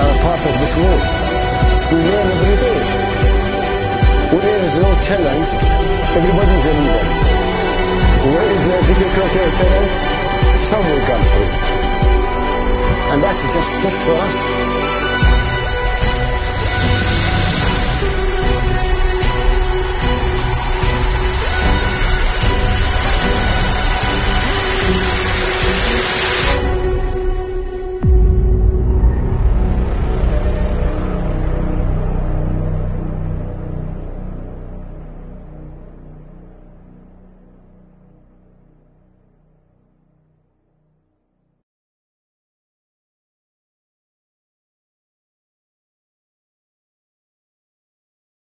are part of this world. We learn every day. Where there is no challenge, everybody is a leader. Where is a difficult challenge, some will come through. And that's just, just for us.